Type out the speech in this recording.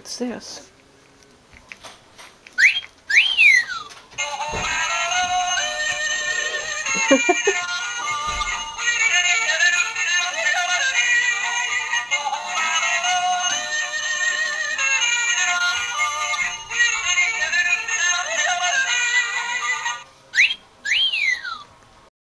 what's this?